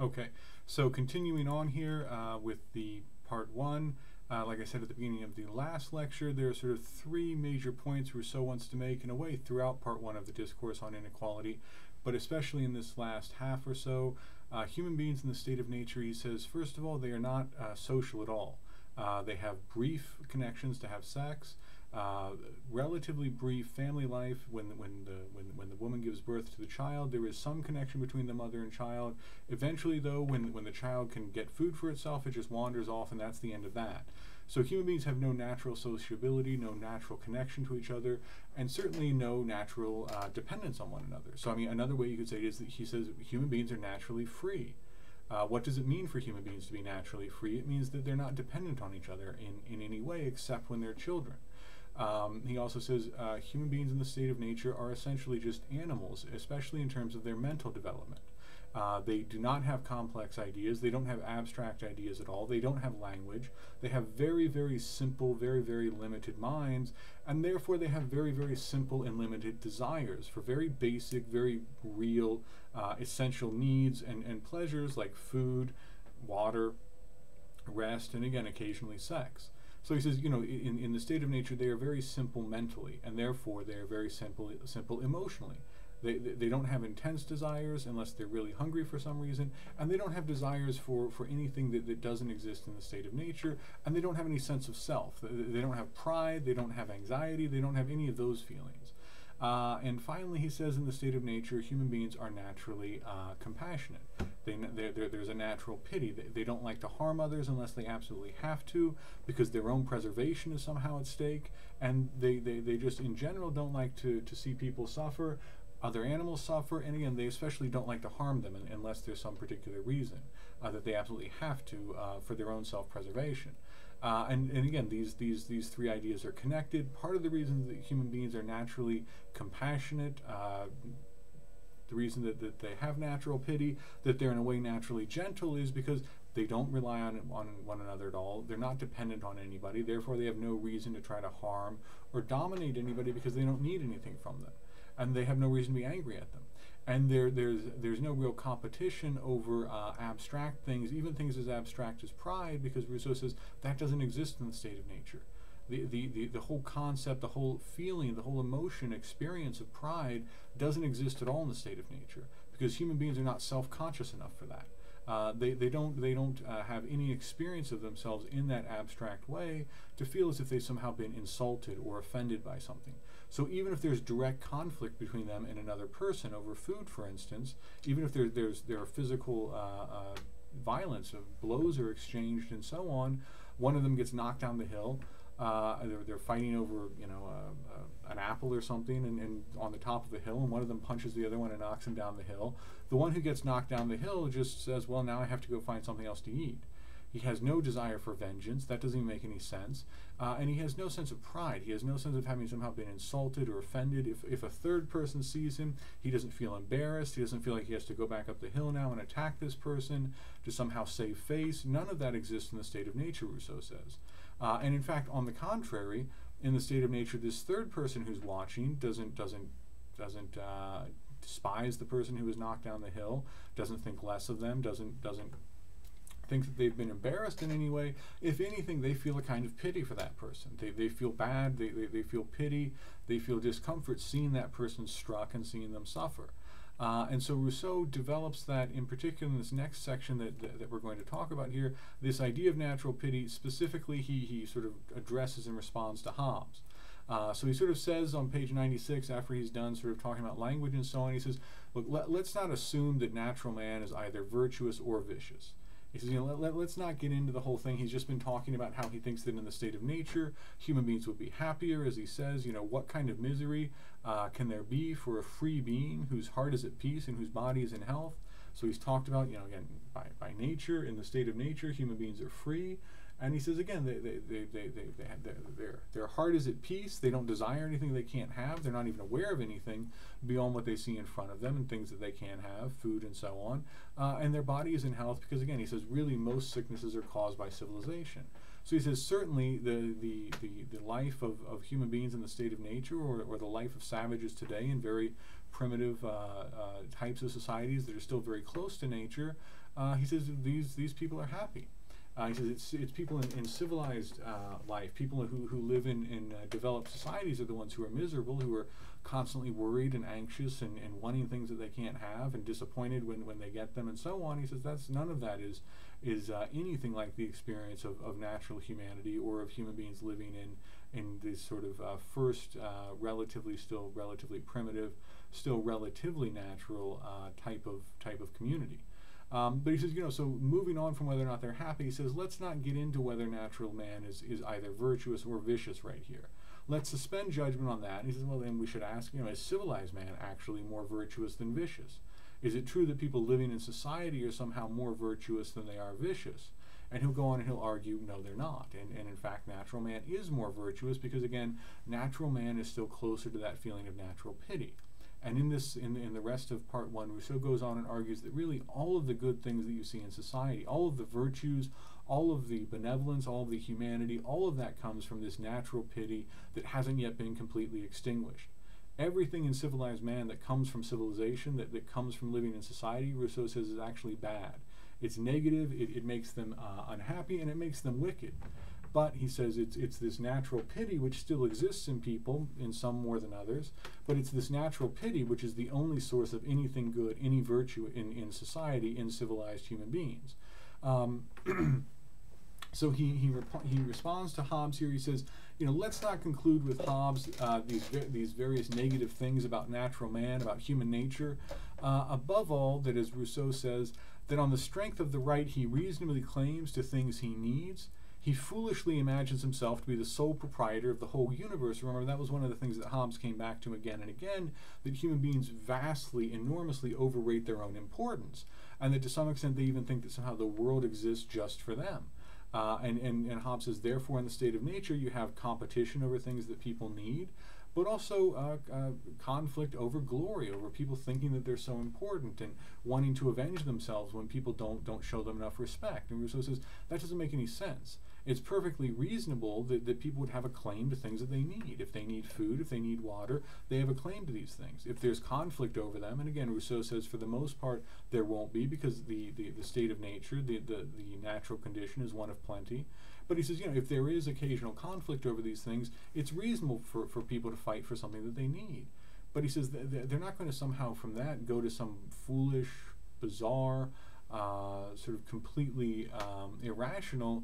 Okay, so continuing on here uh, with the part one, uh, like I said at the beginning of the last lecture, there are sort of three major points Rousseau wants to make in a way throughout part one of the discourse on inequality, but especially in this last half or so. Uh, human beings in the state of nature, he says, first of all, they are not uh, social at all. Uh, they have brief connections to have sex. Uh, relatively brief family life. When when the when, when the woman gives birth to the child there is some connection between the mother and child. Eventually though when when the child can get food for itself it just wanders off and that's the end of that. So human beings have no natural sociability no natural connection to each other and certainly no natural uh, dependence on one another. So i mean another way you could say it is that he says human beings are naturally free. Uh, what does it mean for human beings to be naturally free? It means that they're not dependent on each other in, in any way except when they're children. Um, he also says uh, human beings in the state of nature are essentially just animals, especially in terms of their mental development. Uh, they do not have complex ideas. They don't have abstract ideas at all. They don't have language. They have very, very simple, very, very limited minds, and therefore they have very, very simple and limited desires for very basic, very real, uh, essential needs and, and pleasures like food, water, rest, and again, occasionally sex. So he says, you know, in, in the state of nature, they are very simple mentally, and therefore they are very simple, simple emotionally. They, they don't have intense desires unless they're really hungry for some reason, and they don't have desires for, for anything that, that doesn't exist in the state of nature, and they don't have any sense of self. They don't have pride, they don't have anxiety, they don't have any of those feelings. Uh, and finally, he says in the state of nature, human beings are naturally uh, compassionate. They, they're, they're, there's a natural pity. They, they, don't like to harm others unless they absolutely have to, because their own preservation is somehow at stake. And they, they, they just, in general, don't like to, to see people suffer. Other animals suffer, and again, they especially don't like to harm them unless there's some particular reason uh, that they absolutely have to uh, for their own self preservation. Uh, and, and again, these, these, these three ideas are connected. Part of the reason that human beings are naturally compassionate, uh, the reason that, that they have natural pity, that they're in a way naturally gentle, is because they don't rely on, on one another at all. They're not dependent on anybody. Therefore, they have no reason to try to harm or dominate anybody because they don't need anything from them. And they have no reason to be angry at them and there, there's there's no real competition over uh, abstract things, even things as abstract as pride, because Rousseau says that doesn't exist in the state of nature. The, the, the, the whole concept, the whole feeling, the whole emotion, experience of pride doesn't exist at all in the state of nature because human beings are not self-conscious enough for that. Uh, they, they don't, they don't uh, have any experience of themselves in that abstract way to feel as if they've somehow been insulted or offended by something. So even if there's direct conflict between them and another person over food, for instance, even if there, there's there are physical uh, uh, violence, of blows are exchanged and so on, one of them gets knocked down the hill. Uh, they're, they're fighting over you know uh, uh, an apple or something and, and on the top of a hill and one of them punches the other one and knocks him down the hill the one who gets knocked down the hill just says well now i have to go find something else to eat he has no desire for vengeance. That doesn't even make any sense. Uh, and he has no sense of pride. He has no sense of having somehow been insulted or offended. If, if a third person sees him, he doesn't feel embarrassed. He doesn't feel like he has to go back up the hill now and attack this person to somehow save face. None of that exists in the state of nature, Rousseau says. Uh, and in fact, on the contrary, in the state of nature, this third person who's watching doesn't doesn't doesn't uh, despise the person who was knocked down the hill, doesn't think less of them, doesn't doesn't think that they've been embarrassed in any way. If anything, they feel a kind of pity for that person. They, they feel bad, they, they, they feel pity, they feel discomfort seeing that person struck and seeing them suffer. Uh, and so Rousseau develops that in particular in this next section that, that, that, we're going to talk about here, this idea of natural pity, specifically he, he sort of addresses and responds to Hobbes. Uh, so he sort of says on page 96, after he's done sort of talking about language and so on, he says, look, let, let's not assume that natural man is either virtuous or vicious. He says, you know, let, us not get into the whole thing. He's just been talking about how he thinks that in the state of nature, human beings would be happier, as he says, you know, what kind of misery uh, can there be for a free being whose heart is at peace and whose body is in health? So he's talked about, you know, again, by, by nature, in the state of nature, human beings are free. And he says again, they, they, they, they, they, they have their, their, their heart is at peace. They don't desire anything they can't have. They're not even aware of anything beyond what they see in front of them and things that they can have, food and so on. Uh, and their body is in health because, again, he says really most sicknesses are caused by civilization. So he says certainly the, the, the, the life of, of human beings in the state of nature or, or the life of savages today in very primitive uh, uh, types of societies that are still very close to nature uh, he says these these people are happy. Uh, he says it's, it's people in, in civilized uh, life, people who, who live in, in uh, developed societies are the ones who are miserable, who are constantly worried and anxious and, and wanting things that they can't have and disappointed when, when they get them and so on. He says that's none of that is is uh, anything like the experience of, of natural humanity or of human beings living in in this sort of uh, first uh, relatively still relatively primitive, still relatively natural type of type of community. Um, but he says, you know, so moving on from whether or not they're happy, he says, let's not get into whether natural man is, is either virtuous or vicious right here. Let's suspend judgment on that. And he says, well, then we should ask, you know, is civilized man actually more virtuous than vicious? Is it true that people living in society are somehow more virtuous than they are vicious? And he'll go on and he'll argue, no, they're not. And, and in fact, natural man is more virtuous because, again, natural man is still closer to that feeling of natural pity. And in this, in, in the rest of part one, Rousseau goes on and argues that really all of the good things that you see in society, all of the virtues, all of the benevolence, all of the humanity, all of that comes from this natural pity that hasn't yet been completely extinguished. Everything in civilized man that comes from civilization, that, that comes from living in society, Rousseau says is actually bad. It's negative, it, it makes them uh, unhappy, and it makes them wicked. But he says it's, it's this natural pity which still exists in people, in some more than others, but it's this natural pity which is the only source of anything good, any virtue in, in society, in civilized human beings. Um, so he, he, he responds to Hobbes here. He says, you know, let's not conclude with Hobbes uh, these, these various negative things about natural man, about human nature. Uh, above all, that as Rousseau says, that on the strength of the right he reasonably claims to things he needs, he foolishly imagines himself to be the sole proprietor of the whole universe. Remember, that was one of the things that Hobbes came back to again and again that human beings vastly, enormously overrate their own importance. And that to some extent they even think that somehow the world exists just for them. Uh, and, and, and Hobbes says, therefore, in the state of nature, you have competition over things that people need, but also uh, uh, conflict over glory, over people thinking that they're so important and wanting to avenge themselves when people don't, don't show them enough respect. And Rousseau says, that doesn't make any sense it's perfectly reasonable that, that people would have a claim to things that they need. If they need food, if they need water, they have a claim to these things. If there's conflict over them, and again, Rousseau says for the most part there won't be because the, the, the state of nature, the, the, the natural condition is one of plenty. But he says, you know, if there is occasional conflict over these things, it's reasonable for, for people to fight for something that they need. But he says they're not going to somehow from that go to some foolish, bizarre, uh, sort of completely um, irrational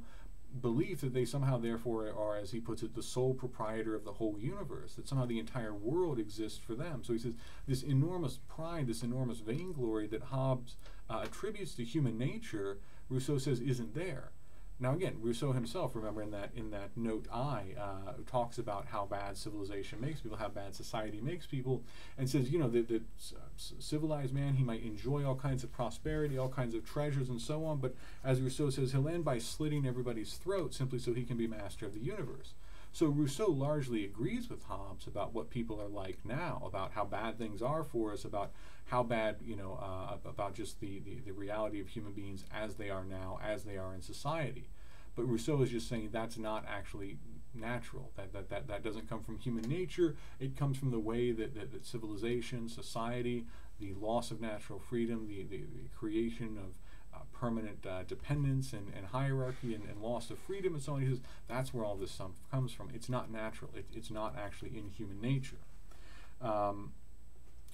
belief that they somehow therefore are as he puts it the sole proprietor of the whole universe that somehow the entire world exists for them. So he says this enormous pride this enormous vainglory that hobbes uh, attributes to human nature rousseau says isn't there now again, Rousseau himself, remember in that in that note I, uh, talks about how bad civilization makes people, how bad society makes people, and says you know that the uh, civilized man he might enjoy all kinds of prosperity, all kinds of treasures, and so on. But as Rousseau says, he'll end by slitting everybody's throat simply so he can be master of the universe. So Rousseau largely agrees with Hobbes about what people are like now, about how bad things are for us, about how bad, you know, uh, about just the, the, the reality of human beings as they are now, as they are in society. But Rousseau is just saying that's not actually natural. That, that, that, that doesn't come from human nature. It comes from the way that, that, that civilization, society, the loss of natural freedom, the, the, the creation of permanent uh, dependence and, and hierarchy and, and, loss of freedom and so on. He says that's where all this stuff comes from. It's not natural. It, it's not actually in human nature. Um,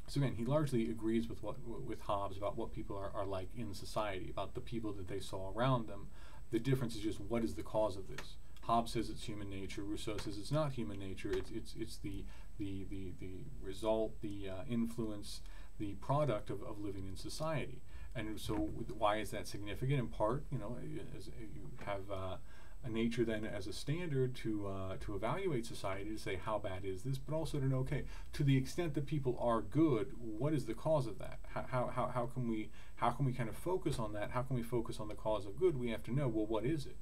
so again, he largely agrees with what with Hobbes about what people are, are like in society, about the people that they saw around them. The difference is just what is the cause of this. Hobbes says it's human nature. Rousseau says it's not human nature. It's it's it's the the the, the result, the uh, influence, the product of, of living in society. And so, why is that significant? In part, you know, as you have uh, a nature then as a standard to uh, to evaluate society to say how bad is this, but also to know, okay, to the extent that people are good, what is the cause of that? How, how, how, how can we how can we kind of focus on that? How can we focus on the cause of good? We have to know, well, what is it?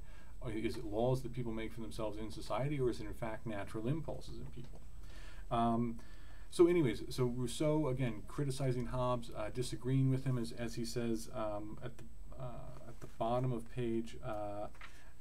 Uh, it laws that people make for themselves in society, or is it in fact natural impulses in people? Um, so, anyways, so Rousseau again criticizing Hobbes, uh, disagreeing with him as, as he says um, at the uh, at the bottom of page uh,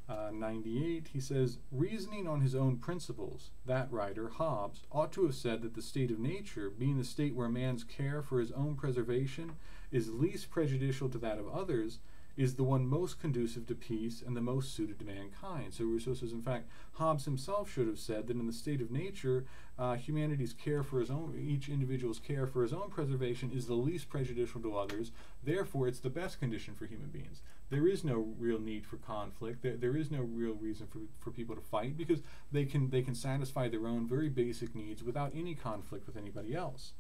uh 98. He says, reasoning on his own principles, that writer Hobbes ought to have said that the state of nature, being the state where man's care for his own preservation is least prejudicial to that of others, is the one most conducive to peace and the most suited to mankind. So Rousseau says, in fact, Hobbes himself should have said that in the state of nature, uh, humanity's care for his own, each individual's care for his own preservation is the least prejudicial to others. Therefore, it's the best condition for human beings. There is no real need for conflict. There, there is no real reason for, for people to fight because they can they can satisfy their own very basic needs without any conflict with anybody else.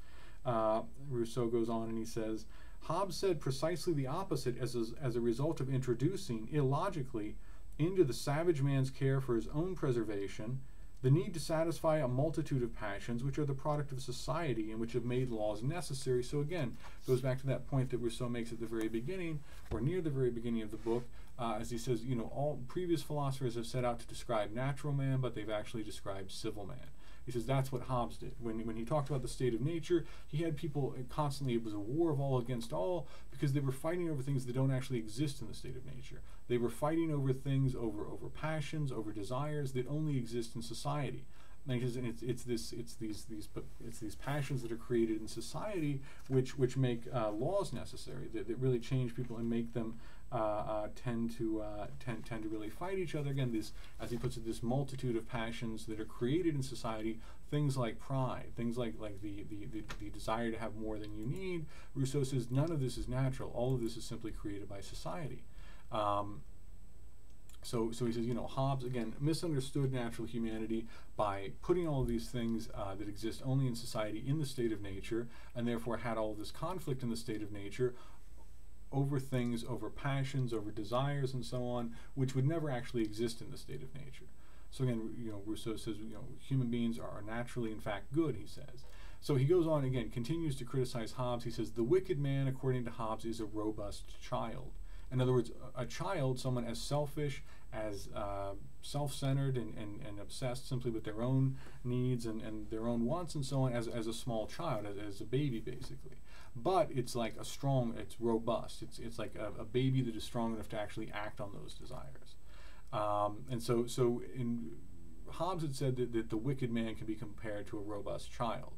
Uh, Rousseau goes on and he says, Hobbes said precisely the opposite as a, as a result of introducing, illogically, into the savage man's care for his own preservation the need to satisfy a multitude of passions which are the product of society and which have made laws necessary. So again, goes back to that point that Rousseau makes at the very beginning, or near the very beginning of the book, uh, as he says, you know, all previous philosophers have set out to describe natural man, but they've actually described civil man. He says that's what Hobbes did. When, when he talked about the state of nature, he had people constantly, it was a war of all against all because they were fighting over things that don't actually exist in the state of nature. They were fighting over things, over, over passions, over desires that only exist in society. And it's, it's this it's these these it's these passions that are created in society which which make uh, laws necessary that, that really change people and make them tend to uh, tend tend to really fight each other. Again, this, as he puts it, this multitude of passions that are created in society. Things like pride, things like like the, the, the, the desire to have more than you need. Rousseau says none of this is natural. All of this is simply created by society. Um, so, so he says, you know, Hobbes again misunderstood natural humanity by putting all of these things uh, that exist only in society in the state of nature, and therefore had all this conflict in the state of nature, over things, over passions, over desires, and so on, which would never actually exist in the state of nature. So again, you know, Rousseau says, you know, human beings are naturally, in fact, good. He says. So he goes on again, continues to criticize Hobbes. He says the wicked man, according to Hobbes, is a robust child. In other words, a, a child, someone as selfish, as uh, self-centered and, and, and obsessed simply with their own needs and, and their own wants and so on as, as a small child, as, as a baby basically but it's like a strong, it's robust. It's it's like a, a baby that is strong enough to actually act on those desires. Um, and so so in Hobbes had said that, that the wicked man can be compared to a robust child.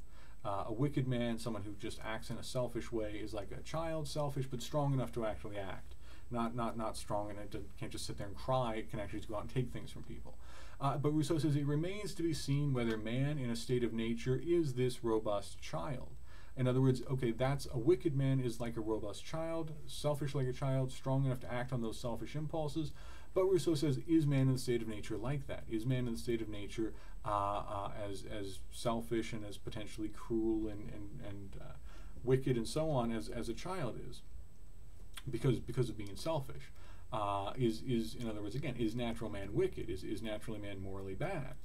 Uh, a wicked man, someone who just acts in a selfish way, is like a child, selfish but strong enough to actually act. Not not not strong and it can't just sit there and cry. It can actually go out and take things from people. Uh, but Rousseau says it remains to be seen whether man in a state of nature is this robust child. In other words, okay, that's a wicked man is like a robust child, selfish like a child, strong enough to act on those selfish impulses. But Rousseau says, is man in the state of nature like that? Is man in the state of nature uh, uh, as as selfish and as potentially cruel and and, and uh, wicked and so on as, as a child is? Because because of being selfish. Uh, is is in other words again is natural man wicked? Is is naturally man morally bad?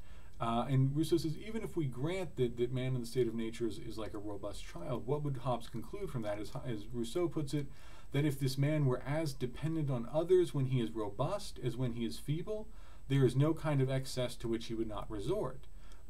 Uh, and Rousseau says, even if we grant that, that man in the state of nature is, is like a robust child, what would Hobbes conclude from that? As, as Rousseau puts it, that if this man were as dependent on others when he is robust as when he is feeble, there is no kind of excess to which he would not resort.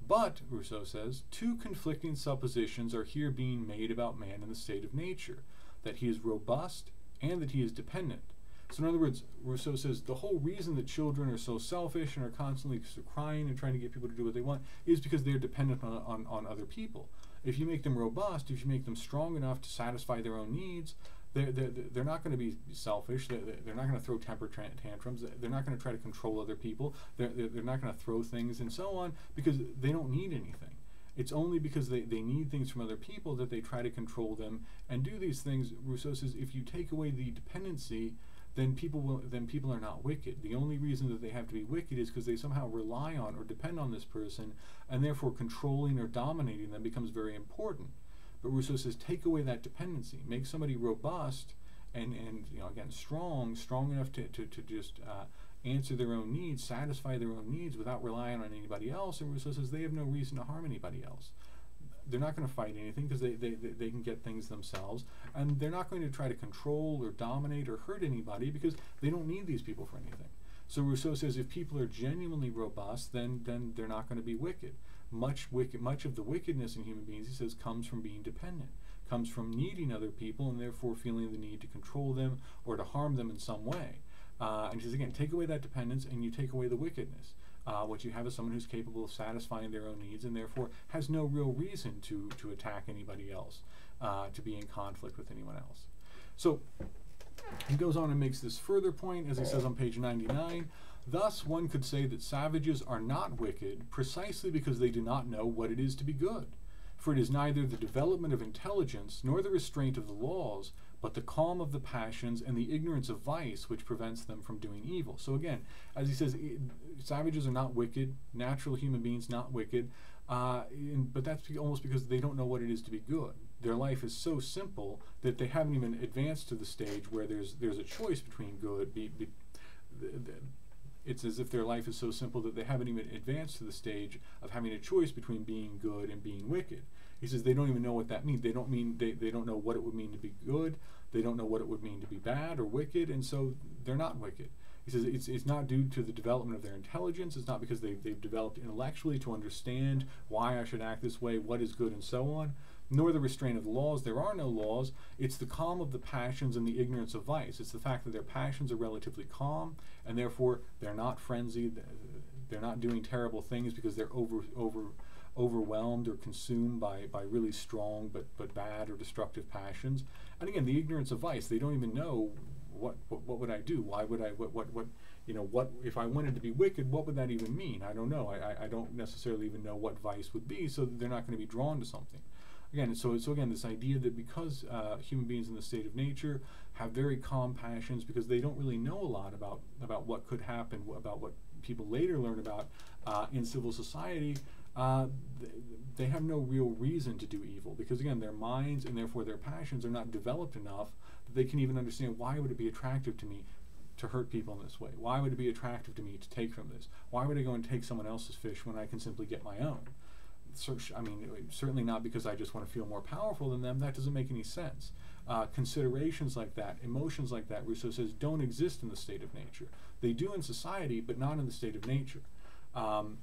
But, Rousseau says, two conflicting suppositions are here being made about man in the state of nature that he is robust and that he is dependent. So in other words, Rousseau says the whole reason that children are so selfish and are constantly crying and trying to get people to do what they want is because they're dependent on, on, on other people. If you make them robust, if you make them strong enough to satisfy their own needs, they're, they're, they're not going to be selfish. They're, they're not going to throw temper tantrums. They're not going to try to control other people. They're, they're not going to throw things and so on because they don't need anything. It's only because they, they need things from other people that they try to control them and do these things. Rousseau says if you take away the dependency, then people will then people are not wicked. The only reason that they have to be wicked is because they somehow rely on or depend on this person, and therefore controlling or dominating them becomes very important. But Rousseau says take away that dependency, make somebody robust and and you know again strong, strong enough to to, to just uh, answer their own needs, satisfy their own needs without relying on anybody else. And Rousseau says they have no reason to harm anybody else they're not going to fight anything because they, they, they, they, can get things themselves. And they're not going to try to control or dominate or hurt anybody because they don't need these people for anything. So Rousseau says if people are genuinely robust, then, then they're not going to be wicked. Much, wicked. much of the wickedness in human beings, he says, comes from being dependent, comes from needing other people and therefore feeling the need to control them or to harm them in some way. Uh, and he says, again, take away that dependence and you take away the wickedness. Uh, what you have is someone who's capable of satisfying their own needs and therefore has no real reason to, to attack anybody else, uh, to be in conflict with anyone else. So He goes on and makes this further point, as he says on page 99. Thus, one could say that savages are not wicked precisely because they do not know what it is to be good. For it is neither the development of intelligence nor the restraint of the laws, but the calm of the passions and the ignorance of vice which prevents them from doing evil. So, again, as he says, savages are not wicked, natural human beings not wicked, uh, but that's almost because they don't know what it is to be good. Their life is so simple that they haven't even advanced to the stage where there's there's a choice between good. Be, be, it's as if their life is so simple that they haven't even advanced to the stage of having a choice between being good and being wicked. He says they don't even know what that means. They don't mean they, they don't know what it would mean to be good. They don't know what it would mean to be bad or wicked, and so they're not wicked. He says it's, it's not due to the development of their intelligence. It's not because they've, they've developed intellectually to understand why I should act this way, what is good, and so on nor the restraint of the laws. There are no laws. It's the calm of the passions and the ignorance of vice. It's the fact that their passions are relatively calm, and therefore they're not frenzied. They're not doing terrible things because they're over over overwhelmed or consumed by, by really strong but, but bad or destructive passions. And again, the ignorance of vice. They don't even know what, what, what would I do? Why would I, what, what, what, you know, what, if I wanted to be wicked, what would that even mean? I don't know. I, I, I don't necessarily even know what vice would be, so they're not going to be drawn to something again, so so again, this idea that because uh, human beings in the state of nature have very calm passions because they don't really know a lot about about what could happen, about what people later learn about uh, in civil society. Uh, th- they have no real reason to do evil because again, their minds and therefore their passions are not developed enough they can even understand why would it be attractive to me to hurt people in this way? Why would it be attractive to me to take from this? Why would I go and take someone else's fish when I can simply get my own? I mean, certainly not because I just want to feel more powerful than them. That doesn't make any sense. Uh, considerations like that, emotions like that, Rousseau says, don't exist in the state of nature. They do in society, but not in the state of nature. Um,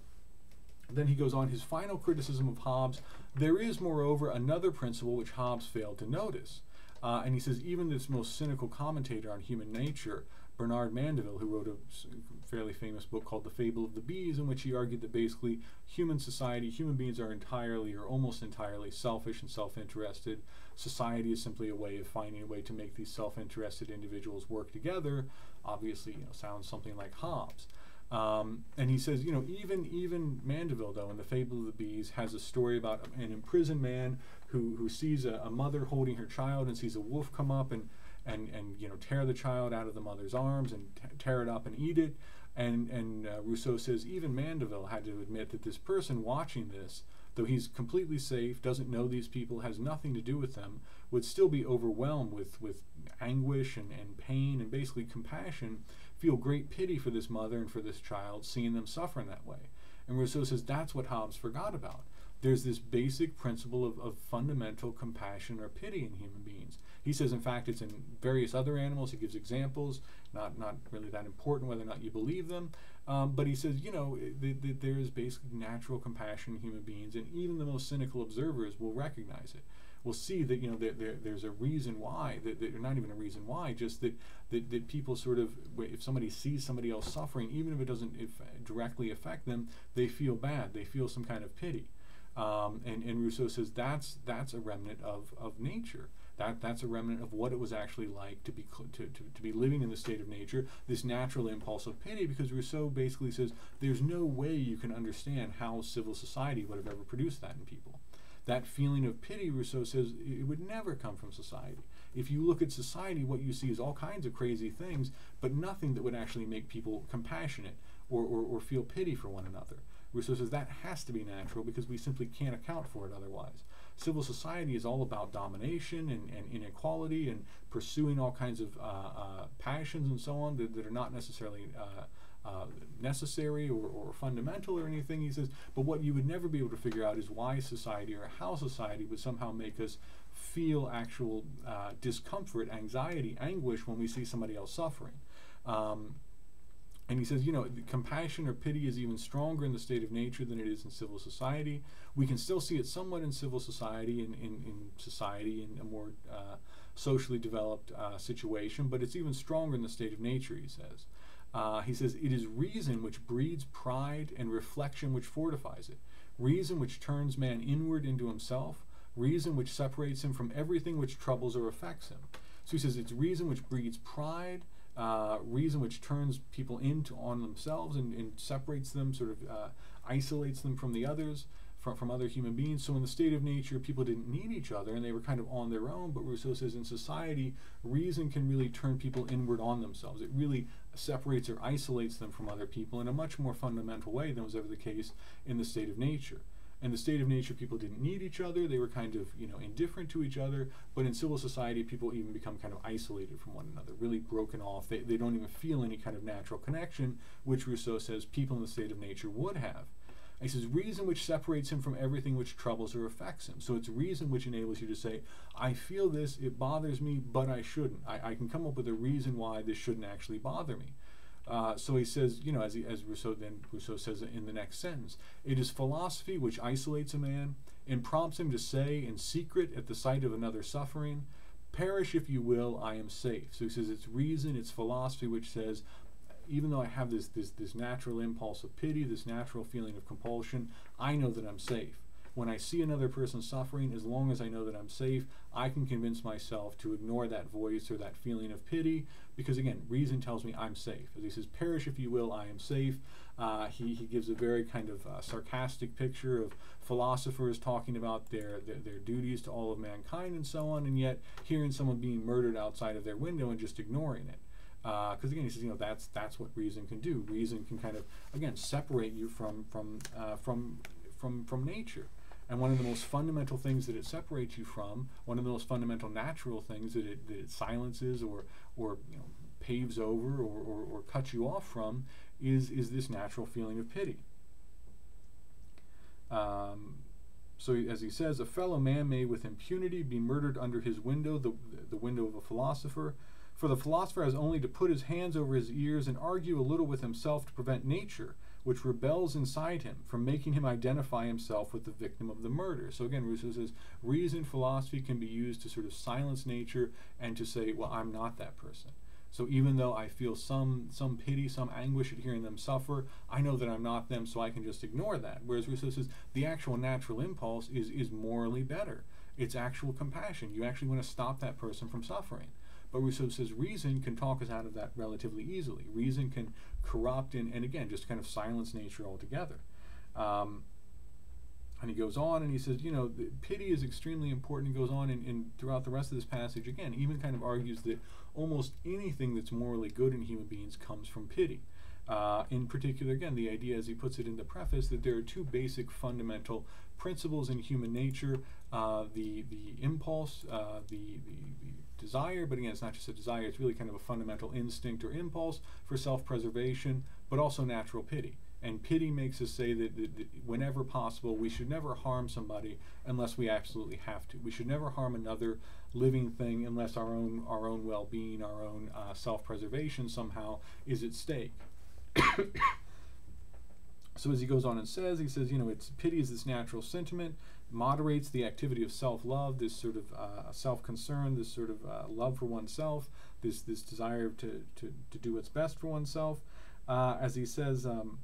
then he goes on his final criticism of Hobbes. There is, moreover, another principle which Hobbes failed to notice. Uh, and he says, even this most cynical commentator on human nature Bernard Mandeville, who wrote a fairly famous book called The Fable of the Bees, in which he argued that basically human society, human beings are entirely or almost entirely selfish and self interested. Society is simply a way of finding a way to make these self interested individuals work together. Obviously, you know, sounds something like Hobbes. Um, and he says, you know, even even Mandeville, though, in the Fable of the Bees, has a story about an imprisoned man who who sees a, a mother holding her child and sees a wolf come up and and and you know tear the child out of the mother's arms and t- tear it up and eat it. And and uh, Rousseau says even Mandeville had to admit that this person watching this, though he's completely safe, doesn't know these people, has nothing to do with them, would still be overwhelmed with with anguish and, and pain and basically compassion, feel great pity for this mother and for this child, seeing them suffer in that way. And Rousseau says that's what Hobbes forgot about there's this basic principle of, of fundamental compassion or pity in human beings. He says, in fact, it's in various other animals. He gives examples, not not really that important whether or not you believe them. Um, but he says, you know, th- th- there is basic natural compassion in human beings, and even the most cynical observers will recognize it. Will see that you know there, there, there's a reason why that, that not even a reason why, just that, that that people sort of if somebody sees somebody else suffering, even if it doesn't if, directly affect them, they feel bad. They feel some kind of pity. Um, and, and Rousseau says that's that's a remnant of, of nature. That that's a remnant of what it was actually like to be to, to, to be living in the state of nature. This natural impulse of pity, because Rousseau basically says there's no way you can understand how civil society would have ever produced that in people. That feeling of pity, Rousseau says, it would never come from society. If you look at society, what you see is all kinds of crazy things, but nothing that would actually make people compassionate or, or, or feel pity for one another. Rousseau says that has to be natural because we simply can't account for it otherwise. Civil society is all about domination and, and inequality and pursuing all kinds of uh, uh, passions and so on that, that are not necessarily uh, uh, necessary or, or, fundamental or anything, he says. But what you would never be able to figure out is why society or how society would somehow make us feel actual uh, discomfort, anxiety, anguish when we see somebody else suffering. Um, and he says, you know, compassion or pity is even stronger in the state of nature than it is in civil society. We can still see it somewhat in civil society, in, in, in society, in a more uh, socially developed uh, situation, but it's even stronger in the state of nature, he says. Uh, he says, it is reason which breeds pride and reflection which fortifies it. Reason which turns man inward into himself. Reason which separates him from everything which troubles or affects him. So he says it's reason which breeds pride, uh, reason which turns people into on themselves and, and separates them, sort of uh, isolates them from the others, from, from other human beings. So in the state of nature, people didn't need each other and they were kind of on their own. But Rousseau says in society, reason can really turn people inward on themselves. It really separates or isolates them from other people in a much more fundamental way than was ever the case in the state of nature. In the state of nature, people didn't need each other. They were kind of, you know, indifferent to each other. But in civil society, people even become kind of isolated from one another, really broken off. They, they don't even feel any kind of natural connection, which Rousseau says people in the state of nature would have. He says, reason which separates him from everything which troubles or affects him. So it's reason which enables you to say, I feel this, it bothers me, but I shouldn't. I, I can come up with a reason why this shouldn't actually bother me. Uh, so he says, you know, as, he, as Rousseau then Rousseau says in the next sentence, it is philosophy which isolates a man and prompts him to say in secret at the sight of another suffering, "Perish if you will, I am safe." So he says it's reason, it's philosophy which says, even though I have this this this natural impulse of pity, this natural feeling of compulsion, I know that I'm safe when I see another person suffering, as long as I know that I'm safe, I can convince myself to ignore that voice or that feeling of pity because, again, reason tells me I'm safe. As he says, perish if you will, I am safe. Uh, he, he gives a very kind of uh, sarcastic picture of philosophers talking about their, their, their duties to all of mankind and so on, and yet hearing someone being murdered outside of their window and just ignoring it because uh, again he says you know that's that's what reason can do reason can kind of again separate you from from uh, from from from nature and one of the most fundamental things that it separates you from, one of the most fundamental natural things that it, that it silences or, or you know, paves over or, or, or cuts you off from, is, is this natural feeling of pity. Um, so as he says, a fellow man may with impunity be murdered under his window, the, the window of a philosopher. For the philosopher has only to put his hands over his ears and argue a little with himself to prevent nature, which rebels inside him from making him identify himself with the victim of the murder. So again, Rousseau says reason, philosophy can be used to sort of silence nature and to say, well, I'm not that person. So even though I feel some some pity, some anguish at hearing them suffer, I know that I'm not them, so I can just ignore that. Whereas Rousseau says the actual natural impulse is is morally better. It's actual compassion. You actually want to stop that person from suffering. But Rousseau says reason can talk us out of that relatively easily. Reason can corrupt and, and again, just kind of silence nature altogether. Um, and he goes on and he says, you know, pity is extremely important. He goes on and, and throughout the rest of this passage, again, even kind of argues that almost anything that's morally good in human beings comes from pity. Uh, in particular, again, the idea, as he puts it in the preface, that there are two basic fundamental principles in human nature uh, the, the impulse, uh, the, the, the desire, but again, it's not just a desire, it's really kind of a fundamental instinct or impulse for self preservation, but also natural pity. And pity makes us say that, that, that, whenever possible, we should never harm somebody unless we absolutely have to. We should never harm another living thing unless our own our own well-being, our own uh, self-preservation somehow is at stake. so as he goes on and says, he says, you know, it's pity is this natural sentiment moderates the activity of self-love, this sort of uh, self-concern, this sort of uh, love for oneself, this this desire to, to, to do what's best for oneself. Uh, as he says, um,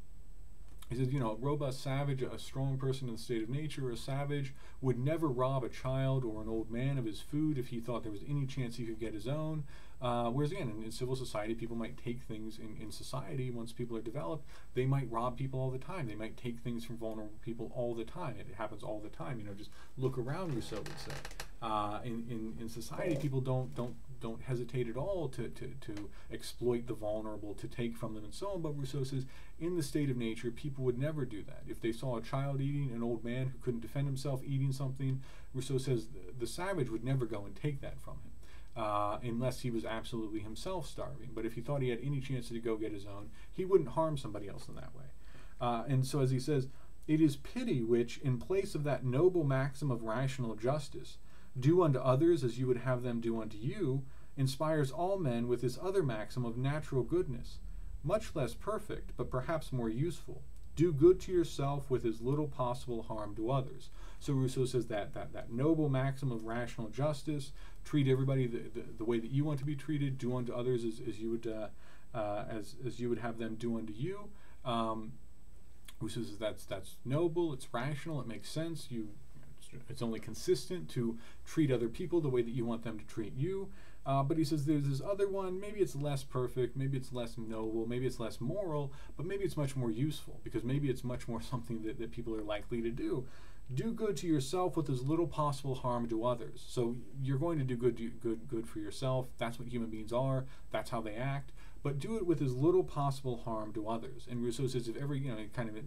he says, you know, a robust savage, a strong person in the state of nature, a savage would never rob a child or an old man of his food if he thought there was any chance he could get his own. Uh, whereas again, in, in, civil society, people might take things in, in society, once people are developed, they might rob people all the time. They might take things from vulnerable people all the time. It happens all the time. You know, just look around, Rousseau would say. Uh, in, in, in society, people don't, don't, don't hesitate at all to, to, to exploit the vulnerable, to take from them, and so on. But Rousseau says, in the state of nature, people would never do that. If they saw a child eating, an old man who couldn't defend himself eating something, Rousseau says the, the savage would never go and take that from him uh, unless he was absolutely himself starving. But if he thought he had any chance to go get his own, he wouldn't harm somebody else in that way. Uh, and so, as he says, it is pity which, in place of that noble maxim of rational justice, do unto others as you would have them do unto you, inspires all men with this other maxim of natural goodness, much less perfect, but perhaps more useful. Do good to yourself with as little possible harm to others. So Rousseau says that that, that noble maxim of rational justice, treat everybody the, the, the way that you want to be treated, do unto others as, as you would uh, uh, as, as you would have them do unto you. Um, Rousseau says that's that's noble, it's rational, it makes sense. You it's only consistent to treat other people the way that you want them to treat you. Uh, but he says there's this other one, maybe it's less perfect, maybe it's less noble, maybe it's less moral, but maybe it's much more useful because maybe it's much more something that, that people are likely to do. Do good to yourself with as little possible harm to others. So you're going to do good, good, good for yourself. That's what human beings are. That's how they act but do it with as little possible harm to others. And Rousseau says if every, you know, kind of uh,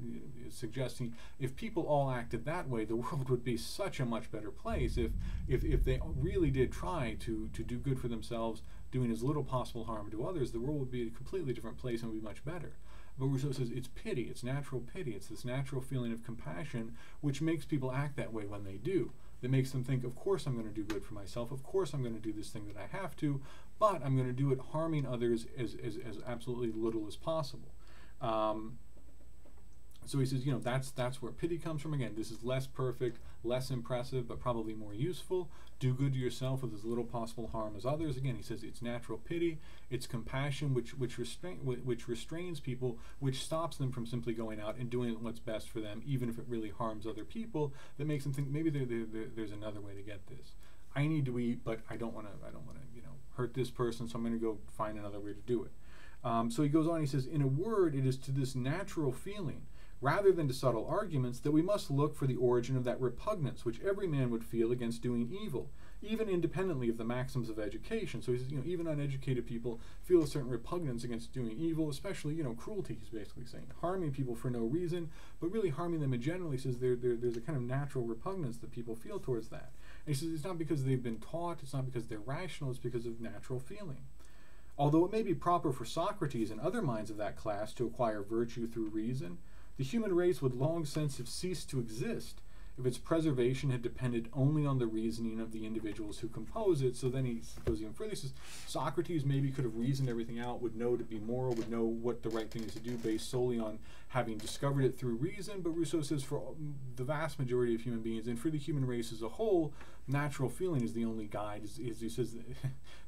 suggesting if people all acted that way, the world would be such a much better place if, if, if they really did try to, to do good for themselves, doing as little possible harm to others, the world would be a completely different place and would be much better. But Rousseau says it's pity, it's natural pity, it's this natural feeling of compassion which makes people act that way when they do that makes them think, of course I'm going to do good for myself, of course I'm going to do this thing that I have to, but I'm going to do it harming others as, as, as absolutely little as possible. Um, so he says, you know, that's that's where pity comes from. Again, this is less perfect, less impressive, but probably more useful. Do good to yourself with as little possible harm as others. Again, he says it's natural pity, it's compassion, which which restrain which restrains people, which stops them from simply going out and doing what's best for them, even if it really harms other people. That makes them think maybe there, there, there, there's another way to get this. I need to eat, but I don't want to. I don't want to, you know, hurt this person, so I'm going to go find another way to do it. Um, so he goes on. He says, in a word, it is to this natural feeling rather than to subtle arguments, that we must look for the origin of that repugnance which every man would feel against doing evil, even independently of the maxims of education. So he says, you know, even uneducated people feel a certain repugnance against doing evil, especially, you know, cruelty, he's basically saying. Harming people for no reason, but really harming them in general, he says there, there, there's a kind of natural repugnance that people feel towards that. And he says it's not because they've been taught, it's not because they're rational, it's because of natural feeling. Although it may be proper for Socrates and other minds of that class to acquire virtue through reason, the human race would long since have ceased to exist if its preservation had depended only on the reasoning of the individuals who compose it. So then he goes even further. He says Socrates maybe could have reasoned everything out, would know to be moral, would know what the right thing is to do based solely on having discovered it through reason. But Rousseau says for the vast majority of human beings and for the human race as a whole, natural feeling is the only guide. As he says,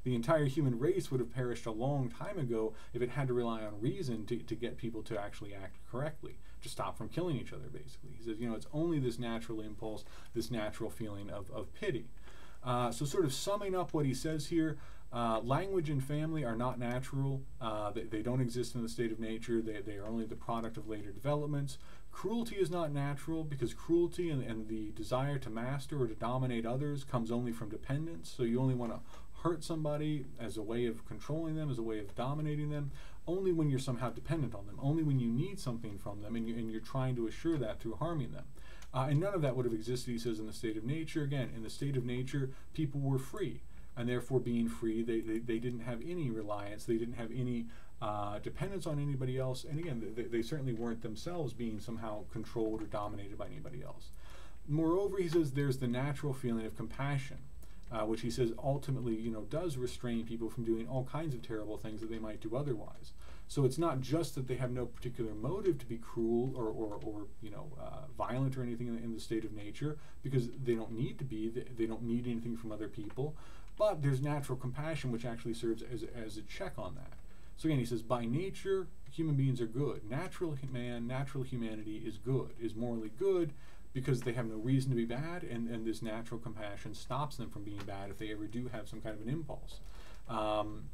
the entire human race would have perished a long time ago if it had to rely on reason to, to get people to actually act correctly to stop from killing each other, basically. He says, you know, it's only this natural impulse, this natural feeling of, of pity. Uh, so, sort of summing up what he says here, uh, language and family are not natural. Uh, they, they, don't exist in the state of nature. They, they are only the product of later developments. Cruelty is not natural because cruelty and, and the desire to master or to dominate others comes only from dependence. So you only want to hurt somebody as a way of controlling them, as a way of dominating them, only when you're somehow dependent on them, only when you need something from them and, you, and you're trying to assure that through harming them. Uh, and none of that would have existed, he says, in the state of nature. Again, in the state of nature, people were free. And therefore, being free, they, they, they didn't have any reliance, they didn't have any uh, dependence on anybody else. And again, they, they certainly weren't themselves being somehow controlled or dominated by anybody else. Moreover, he says there's the natural feeling of compassion uh, which he says ultimately, you know, does restrain people from doing all kinds of terrible things that they might do otherwise. So it's not just that they have no particular motive to be cruel or, or, or you know, uh, violent or anything in the, in the, state of nature, because they don't need to be. They, they don't need anything from other people. But there's natural compassion, which actually serves as, as a check on that. So again, he says, by nature, human beings are good. Natural man, natural humanity is good, is morally good, because they have no reason to be bad, and, and this natural compassion stops them from being bad if they ever do have some kind of an impulse. Um,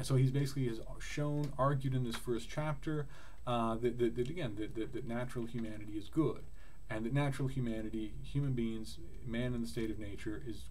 so he's basically has shown, argued in this first chapter uh, that, that, that, again that, that, that natural humanity is good, and that natural humanity, human beings, man in the state of nature, is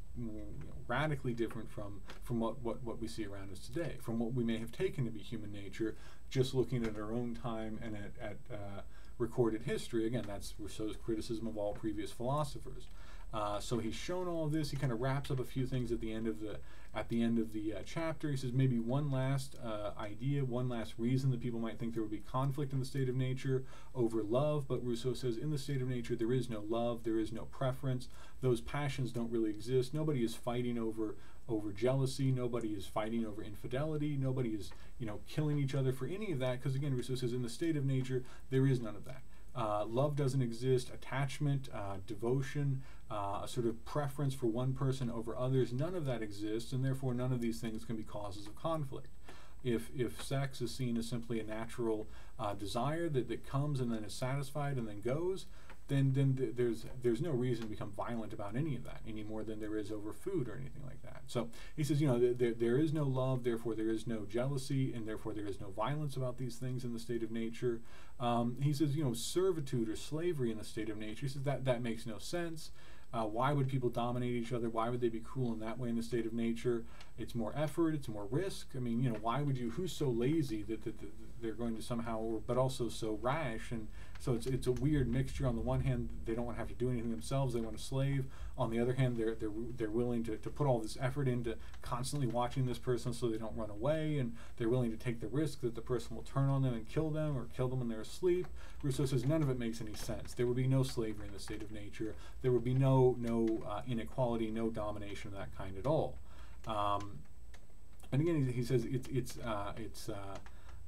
radically different from from what, what what we see around us today, from what we may have taken to be human nature, just looking at our own time and at, at uh, recorded history. Again, that's Rousseau's criticism of all previous philosophers. Uh, so he's shown all of this. He kind of wraps up a few things at the end of the at the end of the uh, chapter. He says maybe one last uh, idea, one last reason that people might think there would be conflict in the state of nature over love. But Rousseau says in the state of nature there is no love, there is no preference. Those passions don't really exist. Nobody is fighting over over jealousy. Nobody is fighting over infidelity. Nobody is, you know, killing each other for any of that. Because again, Rousseau says in the state of nature, there is none of that. Uh, love doesn't exist. Attachment, uh, devotion, uh, a sort of preference for one person over others, none of that exists, and therefore none of these things can be causes of conflict. If, if sex is seen as simply a natural uh, desire that, that comes and then is satisfied and then goes, then then th- there's there's no reason to become violent about any of that any more than there is over food or anything like that. So he says, you know, th- there, there is no love, therefore there is no jealousy, and therefore there is no violence about these things in the state of nature. Um, he says, you know, servitude or slavery in the state of nature. He says that that makes no sense. Uh, why would people dominate each other? Why would they be cruel in that way in the state of nature? It's more effort, it's more risk. I mean, you know, why would you? Who's so lazy that, that, that they're going to somehow, or, but also so rash? And so it's it's a weird mixture. On the one hand, they don't want to have to do anything themselves; they want to slave. On the other hand, they're they're they're willing to, to put all this effort into constantly watching this person so they don't run away, and they're willing to take the risk that the person will turn on them and kill them, or kill them when they're asleep. Rousseau says none of it makes any sense. There would be no slavery in the state of nature. There would be no no uh, inequality, no domination of that kind at all. Um, and again, he, he says it's it's uh, it's uh,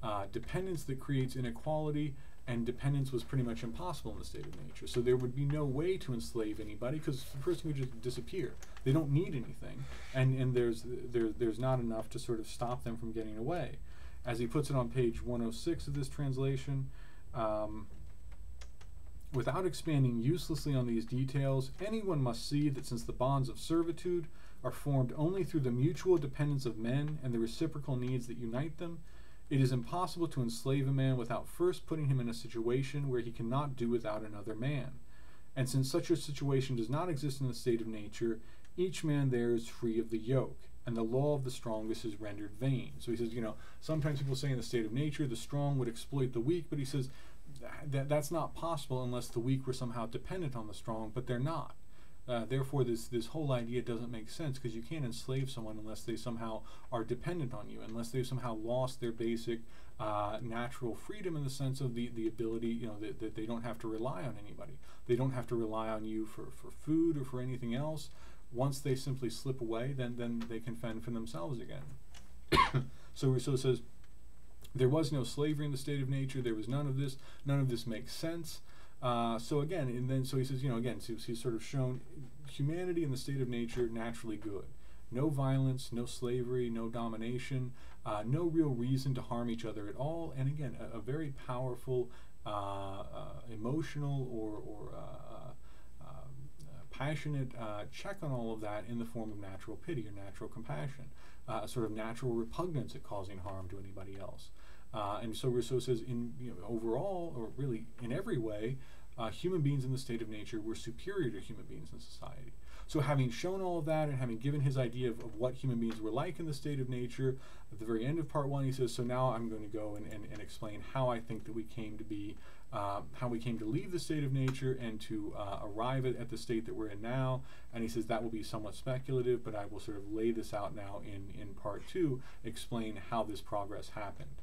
uh, dependence that creates inequality, and dependence was pretty much impossible in the state of nature. So there would be no way to enslave anybody because the person would just disappear. They don't need anything, and and there's there, there's not enough to sort of stop them from getting away. As he puts it on page 106 of this translation. Um, Without expanding uselessly on these details, anyone must see that since the bonds of servitude are formed only through the mutual dependence of men and the reciprocal needs that unite them, it is impossible to enslave a man without first putting him in a situation where he cannot do without another man. And since such a situation does not exist in the state of nature, each man there is free of the yoke, and the law of the strongest is rendered vain. So he says, you know, sometimes people say in the state of nature the strong would exploit the weak, but he says that that's not possible unless the weak were somehow dependent on the strong, but they're not. Uh, therefore, this this whole idea doesn't make sense because you can't enslave someone unless they somehow are dependent on you, unless they've somehow lost their basic uh, natural freedom in the sense of the, the ability, you know, that, that they don't have to rely on anybody. They don't have to rely on you for, for food or for anything else. Once they simply slip away, then then they can fend for themselves again. so Rousseau says there was no slavery in the state of nature. There was none of this. None of this makes sense. Uh, so again, and then so he says, you know, again, so he's sort of shown humanity in the state of nature naturally good. No violence, no slavery, no domination, uh, no real reason to harm each other at all. And again, a, a very powerful uh, uh emotional or, or uh, uh, passionate check on all of that in the form of natural pity or natural compassion, a sort of natural repugnance at causing harm to anybody else. Uh, and so Rousseau says, in you know, overall, or really in every way, uh, human beings in the state of nature were superior to human beings in society. So, having shown all of that and having given his idea of, of, what human beings were like in the state of nature, at the very end of part one, he says, So now I'm going to go and, and, and explain how I think that we came to be, uh, how we came to leave the state of nature and to uh, arrive at, at, the state that we're in now. And he says that will be somewhat speculative, but I will sort of lay this out now in, in part two, explain how this progress happened.